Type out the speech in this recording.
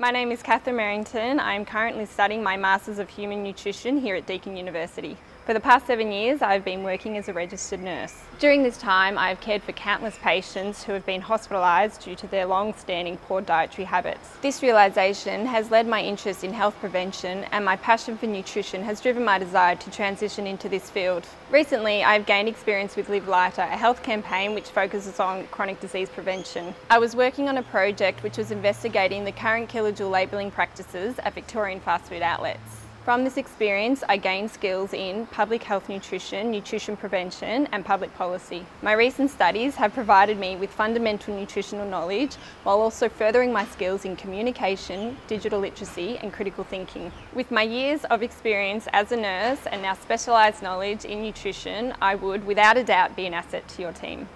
My name is Kathryn Merrington. I'm currently studying my Masters of Human Nutrition here at Deakin University. For the past seven years, I've been working as a registered nurse. During this time, I've cared for countless patients who have been hospitalised due to their long-standing poor dietary habits. This realisation has led my interest in health prevention and my passion for nutrition has driven my desire to transition into this field. Recently, I've gained experience with Live Lighter, a health campaign which focuses on chronic disease prevention. I was working on a project which was investigating the current kilojoule labelling practices at Victorian fast food outlets. From this experience, I gained skills in public health nutrition, nutrition prevention and public policy. My recent studies have provided me with fundamental nutritional knowledge while also furthering my skills in communication, digital literacy and critical thinking. With my years of experience as a nurse and now specialised knowledge in nutrition, I would without a doubt be an asset to your team.